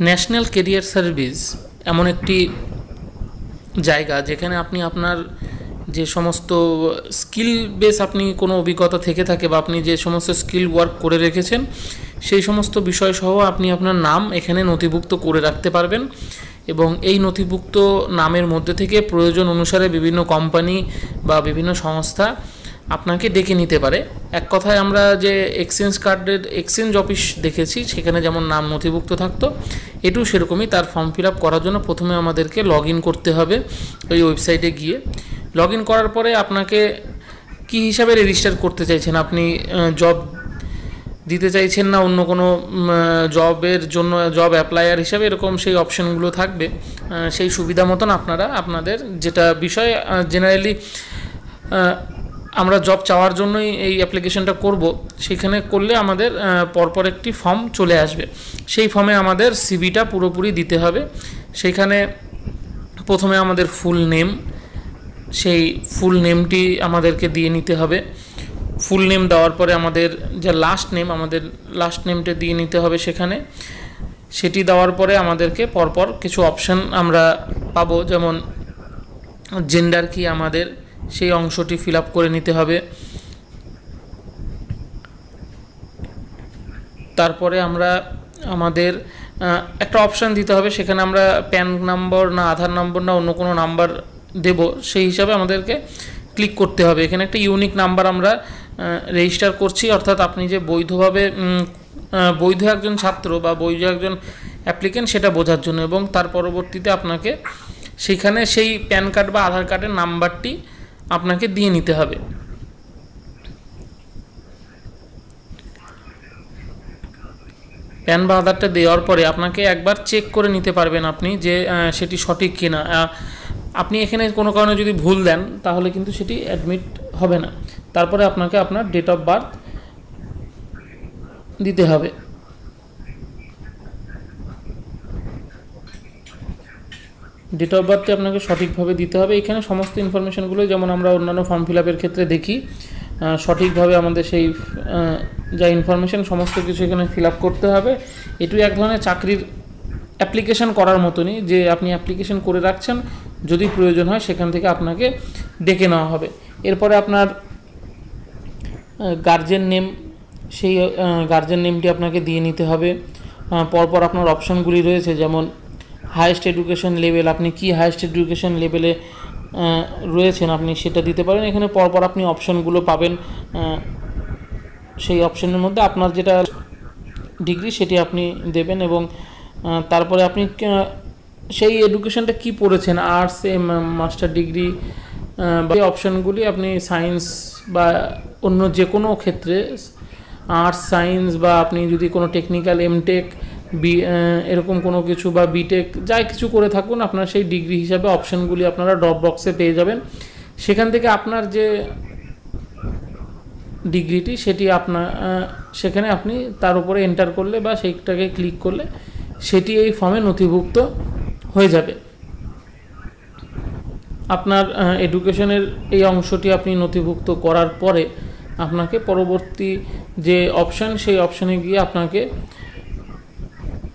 National career service এমন একটি জায়গা যেখানে আপনি আপনার যে সমস্ত স্কিল বেস আপনি কোনো অভিজ্ঞতা থেকে থাকে বা আপনি যে সমস্ত স্কিল ওয়ার্ক করে রেখেছেন, সেই সমস্ত বিষয় সহ আপনি আপনার নাম এখানে নথিভুক্ত করে রাখতে পারবেন এবং এই নথিভুক্ত নামের মধ্যে থেকে প্রয়োজন অনুসারে বিভিন্ন কোম্পানি বা বিভিন্ন সংস্থা আপনাকে ডেকে নিতে পারে। এক কথায় আমরা যে এক্সচেঞ্জ কার্ডের এক্সচেঞ্জ অফিস দেখেছি, সেখানে যেমন নাম নথিভুক্ত থাকতো এটু সেরকমই তার ফর্ম ফিল করার জন্য প্রথমে আমাদেরকে লগ করতে হবে ওই ওয়েবসাইটে গিয়ে। লগ করার পরে আপনাকে কী হিসাবে রেজিস্টার করতে চাইছেন? আপনি জব দিতে চাইছেন না অন্য কোনো জবের জন্য জব অ্যাপ্লায়ার হিসাবে এরকম সেই অপশানগুলো থাকবে। সেই সুবিধা মতন আপনারা, আপনাদের যেটা বিষয় জেনারেলি আমরা জব চাওয়ার জন্যই এই অ্যাপ্লিকেশনটা করব, সেখানে করলে আমাদের পরপর একটি ফর্ম চলে আসবে। সেই ফর্মে আমাদের সিবিটা পুরোপুরি দিতে হবে। সেখানে প্রথমে আমাদের ফুল নেম সেই ফুল নেমটি আমাদেরকে দিয়ে নিতে হবে। ফুল নেম দেওয়ার পরে আমাদের যে লাস্ট নেম আমাদের লাস্ট নেমটা দিয়ে নিতে হবে সেখানে। সেটি দেওয়ার পরে আমাদেরকে পরপর কিছু অপশান আমরা পাবো, যেমন জেন্ডার কি আমাদের সেই অংশটি ফিল করে নিতে হবে। তারপরে আমরা আমাদের একটা অপশান দিতে হবে, সেখানে আমরা প্যান নম্বর না আধার নম্বর না অন্য কোনো নাম্বার দেব, সেই হিসাবে আমাদেরকে ক্লিক করতে হবে। এখানে একটা ইউনিক নাম্বার আমরা রেজিস্টার করছি, অর্থাৎ আপনি যে বৈধভাবে বৈধ একজন ছাত্র বা বৈধ একজন অ্যাপ্লিকেন্ট সেটা বোঝার জন্য এবং তার পরবর্তীতে আপনাকে সেখানে সেই প্যান কার্ড বা আধার কার্ডের নাম্বারটি আপনাকে দিয়ে নিতে হবে। প্যান বা আধারটা দেওয়ার পরে আপনাকে একবার চেক করে নিতে পারবেন আপনি যে সেটি সঠিক কিনা। আপনি এখানে কোনো কারণে যদি ভুল দেন, তাহলে কিন্তু সেটি অ্যাডমিট হবে না। তারপরে আপনাকে আপনার ডেট অফ বার্থ দিতে হবে। ডেট অফ বার্থটি আপনাকে সঠিকভাবে দিতে হবে। এখানে সমস্ত ইনফরমেশনগুলো যেমন আমরা অন্যান্য ফর্ম ফিল আপের ক্ষেত্রে দেখি সঠিকভাবে আমাদের সেই যা ইনফরমেশন সমস্ত কিছু এখানে ফিল আপ করতে হবে। এটুই এক ধরনের চাকরির অ্যাপ্লিকেশন করার মতনই যে আপনি অ্যাপ্লিকেশন করে রাখছেন, যদি প্রয়োজন হয় সেখান থেকে আপনাকে ডেকে নেওয়া হবে। এরপরে আপনার গার্জেন নেম সেই গার্জেন নেমটি আপনাকে দিয়ে নিতে হবে। পরপর আপনার অপশানগুলি রয়েছে, যেমন হায়েস্ট এডুকেশন লেভেল আপনি কি হায়েস্ট এডুকেশন লেভেলে রয়েছেন, আপনি সেটা দিতে পারেন। এখানে পরপর আপনি অপশানগুলো পাবেন সেই অপশানের মধ্যে আপনার যেটা ডিগ্রি সেটি আপনি দেবেন এবং তারপরে আপনি সেই এডুকেশনটা কি পড়েছেন আর্টস এ মাস্টার ডিগ্রি বা অপশানগুলি আপনি সায়েন্স বা অন্য যে কোনো ক্ষেত্রে আর্টস সায়েন্স বা আপনি যদি কোনো টেকনিক্যাল এমটেক বি এরকম কোনো কিছু বা বিটেক যাই কিছু করে থাকুন, আপনার সেই ডিগ্রি হিসাবে অপশানগুলি আপনারা ড্রপ বক্সে পেয়ে যাবেন। সেখান থেকে আপনার যে ডিগ্রিটি সেটি আপনার সেখানে আপনি তার উপরে এন্টার করলে বা সেইটাকে ক্লিক করলে সেটি এই ফর্মে নথিভুক্ত হয়ে যাবে। আপনার এডুকেশনের এই অংশটি আপনি নথিভুক্ত করার পরে আপনাকে পরবর্তী যে অপশান সেই অপশানে গিয়ে আপনাকে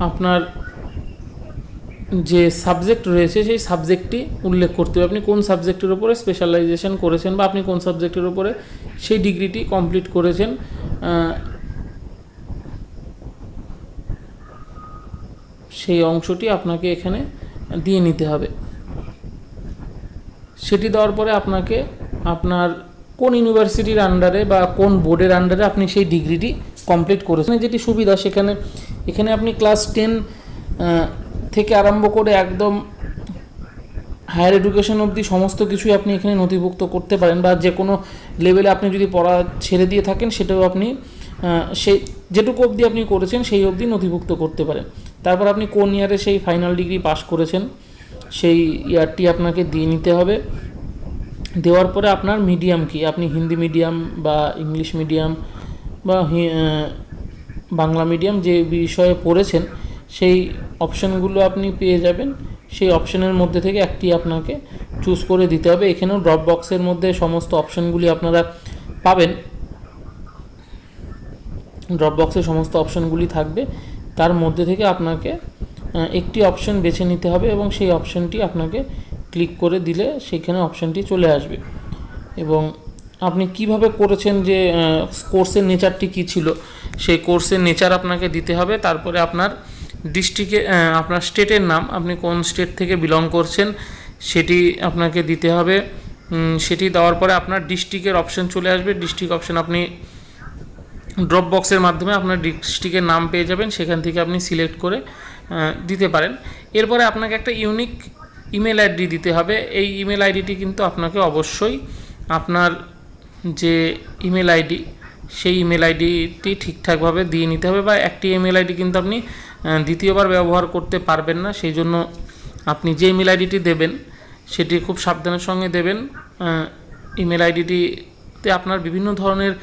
আপনার যে সাবজেক্ট রয়েছে, সেই সাবজেক্টটি উল্লেখ করতে হবে। আপনি কোন সাবজেক্টের উপরে স্পেশালাইজেশন করেছেন বা আপনি কোন সাবজেক্টের উপরে সেই ডিগ্রিটি কমপ্লিট করেছেন সেই অংশটি আপনাকে এখানে দিয়ে নিতে হবে। সেটি দেওয়ার পরে আপনাকে আপনার কোন ইউনিভার্সিটির আন্ডারে বা কোন বোর্ডের আন্ডারে আপনি সেই ডিগ্রিটি কমপ্লিট করেছেন। যেটি সুবিধা, সেখানে এখানে আপনি ক্লাস টেন থেকে আরম্ভ করে একদম হায়ার এডুকেশন অবধি সমস্ত কিছুই আপনি এখানে নথিভুক্ত করতে পারেন বা যে কোনো লেভেলে আপনি যদি পড়া ছেড়ে দিয়ে থাকেন, সেটাও আপনি সেই, যেটুকু অবধি আপনি করেছেন, সেই অবধি নথিভুক্ত করতে পারেন। তারপর আপনি কোন ইয়ারে সেই ফাইনাল ডিগ্রি পাস করেছেন, সেই ইয়ারটি আপনাকে দিয়ে নিতে হবে। দেওয়ার পরে আপনার মিডিয়াম কি? আপনি হিন্দি মিডিয়াম বা ইংলিশ মিডিয়াম বা বাংলা মিডিয়াম যে বিষয়ে পড়েছেন, সেই অপশানগুলো আপনি পেয়ে যাবেন। সেই অপশানের মধ্যে থেকে একটি আপনাকে চুজ করে দিতে হবে। এখানেও ড্রপ বক্সের মধ্যে সমস্ত অপশানগুলি আপনারা পাবেন। ড্রপ বক্সে সমস্ত অপশানগুলি থাকবে। তার মধ্যে থেকে আপনাকে একটি অপশন বেছে নিতে হবে এবং সেই অপশনটি আপনাকে ক্লিক করে দিলে সেখানে অপশনটি চলে আসবে। এবং আপনি কীভাবে করেছেন যে কোর্সের নেচারটি কী ছিল? সেই কোর্সের নেচার আপনাকে দিতে হবে। তারপরে আপনার ডিস্ট্রিক্টে আপনার স্টেটের নাম আপনি কোন স্টেট থেকে বিলং করছেন সেটি আপনাকে দিতে হবে। সেটি দেওয়ার পরে আপনার ডিস্ট্রিক্টের অপশন চলে আসবে। ডিস্ট্রিক্ট অপশন আপনি ড্রপ বক্সের মাধ্যমে আপনার ডিস্ট্রিক্টের নাম পেয়ে যাবেন। সেখান থেকে আপনি সিলেক্ট করে দিতে পারেন। এরপরে আপনাকে একটা ইউনিক ইমেল আইডি দিতে হবে। এই ইমেল আইডিটি কিন্তু আপনাকে অবশ্যই আপনার যে ইমেল আইডি সেই ইমেল আইডিটি ঠিকঠাকভাবে দিয়ে নিতে হবে বা একটি ইমেল আইডি কিন্তু আপনি দ্বিতীয়বার ব্যবহার করতে পারবেন না। সেই জন্য আপনি যে ইমেল আইডিটি দেবেন, সেটি খুব সাবধানের সঙ্গে দেবেন। ইমেল আইডিটিতে আপনার বিভিন্ন ধরনের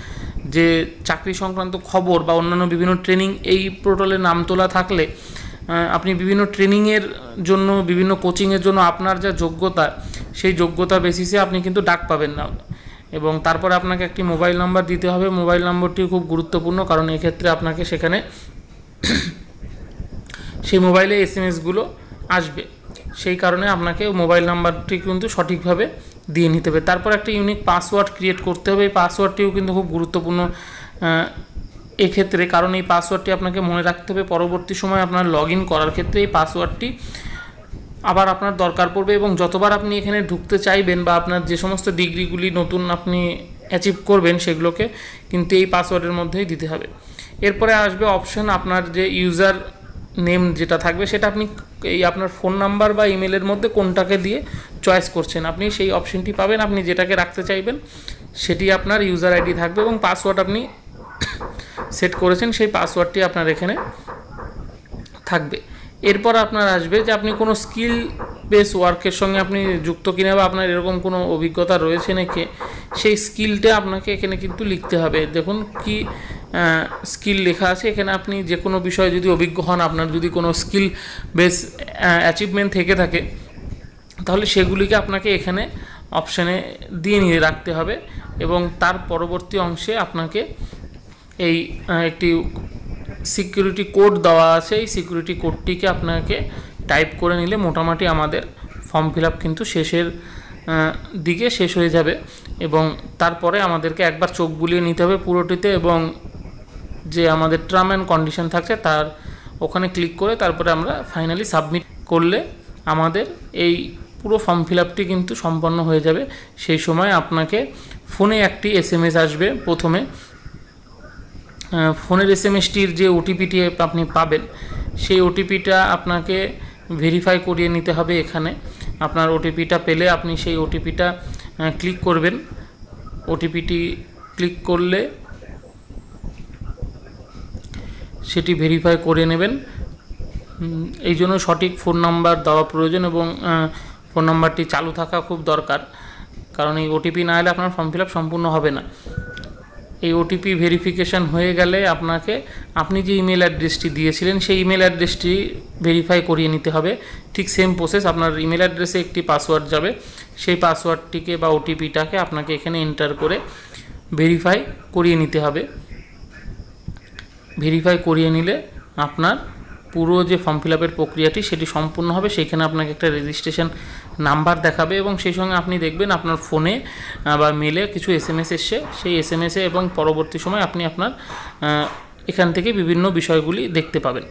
যে চাকরি সংক্রান্ত খবর বা অন্যান্য বিভিন্ন ট্রেনিং এই পোর্টালে নাম তোলা থাকলে আপনি বিভিন্ন ট্রেনিংয়ের জন্য, বিভিন্ন কোচিংয়ের জন্য আপনার যা যোগ্যতা, সেই যোগ্যতা বেসিসে আপনি কিন্তু ডাক পাবেন না। এবং তারপরে আপনাকে একটি মোবাইল নাম্বার দিতে হবে। মোবাইল নম্বরটি খুব গুরুত্বপূর্ণ কারণ এক্ষেত্রে আপনাকে সেখানে সেই মোবাইলে এস এম এসগুলো আসবে। সেই কারণে আপনাকে মোবাইল নাম্বারটি কিন্তু সঠিকভাবে দিয়ে নিতে হবে। তারপর একটা ইউনিক পাসওয়ার্ড ক্রিয়েট করতে হবে। এই পাসওয়ার্ডটিও কিন্তু খুব গুরুত্বপূর্ণ এক্ষেত্রে। কারণ এই পাসওয়ার্ডটি আপনাকে মনে রাখতে হবে, পরবর্তী সময় আপনার লগ করার ক্ষেত্রে এই পাসওয়ার্ডটি আবার আপনার দরকার পড়বে এবং যতবার আপনি এখানে ঢুকতে চাইবেন বা আপনার যে সমস্ত ডিগ্রিগুলি নতুন আপনি অ্যাচিভ করবেন সেগুলোকে কিন্তু এই পাসওয়ার্ডের মধ্যেই দিতে হবে। এরপরে আসবে অপশন আপনার যে ইউজার নেম যেটা থাকবে, সেটা আপনি এই আপনার ফোন নাম্বার বা ইমেলের মধ্যে কোনটাকে দিয়ে চয়েস করছেন। আপনি সেই অপশনটি পাবেন, আপনি যেটাকে রাখতে চাইবেন সেটি আপনার ইউজার আইডি থাকবে এবং পাসওয়ার্ড আপনি সেট করেছেন, সেই পাসওয়ার্ডটি আপনার এখানে থাকবে। এরপর আপনার আসবে যে আপনি কোনো স্কিল বেস ওয়ার্কের সঙ্গে আপনি যুক্ত কিনা বা আপনার এরকম কোনো অভিজ্ঞতা রয়েছে নাকি, সেই স্কিলটা আপনাকে এখানে কিন্তু লিখতে হবে। দেখুন কি স্কিল লেখা আছে। এখানে আপনি যে কোনো বিষয়ে যদি অভিজ্ঞ হন, আপনার যদি কোনো স্কিল বেস অ্যাচিভমেন্ট থেকে থাকে, তাহলে সেগুলিকে আপনাকে এখানে অপশানে দিয়ে নিয়ে রাখতে হবে এবং তার পরবর্তী অংশে আপনাকে এই একটি সিকিউরিটি কোড দেওয়া আছে, এই সিকিউরিটি কোডটিকে আপনাকে টাইপ করে নিলে মোটামুটি আমাদের ফর্ম ফিল কিন্তু শেষের দিকে শেষ হয়ে যাবে এবং তারপরে আমাদেরকে একবার চোখ বুলিয়ে নিতে হবে পুরোটিতে এবং যে আমাদের টার্ম অ্যান্ড কন্ডিশন থাকছে তার ওখানে ক্লিক করে তারপরে আমরা ফাইনালি সাবমিট করলে আমাদের এই পুরো ফর্ম ফিল কিন্তু সম্পন্ন হয়ে যাবে। সেই সময় আপনাকে ফোনে একটি এস আসবে প্রথমে। ফোনের এস এম এসটির যে ওটিপিটি আপনি পাবেন, সেই ওটিপিটা আপনাকে ভেরিফাই করিয়ে নিতে হবে এখানে। আপনার ওটিপিটা পেলে আপনি সেই ওটিপিটা ক্লিক করবেন। ওটিপিটি ক্লিক করলে সেটি ভেরিফাই করে নেবেন। এই জন্য সঠিক ফোন নাম্বার দেওয়া প্রয়োজন এবং ফোন নাম্বারটি চালু থাকা খুব দরকার। কারণ এই ওটিপি না এলে আপনার ফর্ম ফিল সম্পূর্ণ হবে না। এই ওটিপি ভেরিফিকেশান হয়ে গেলে আপনাকে, আপনি যে ইমেল অ্যাড্রেসটি দিয়েছিলেন, সেই ইমেল অ্যাড্রেসটি ভেরিফাই করিয়ে নিতে হবে। ঠিক সেম প্রসেস আপনার ইমেল অ্যাড্রেসে একটি পাসওয়ার্ড যাবে। সেই পাসওয়ার্ডটিকে বা ওটিপিটাকে আপনাকে এখানে এন্টার করে ভেরিফাই করিয়ে নিতে হবে। ভেরিফাই করিয়ে নিলে আপনার পুরো যে ফর্ম ফিল আপের প্রক্রিয়াটি সেটি সম্পূর্ণ হবে। সেখানে আপনাকে একটা রেজিস্ট্রেশন নাম্বার দেখাবে এবং সেই সঙ্গে আপনি দেখবেন আপনার ফোনে বা মেলে কিছু এস এম এস এসছে। সেই এস এম এসে এবং পরবর্তী সময় আপনি আপনার এখান থেকে বিভিন্ন বিষয়গুলি দেখতে পাবেন।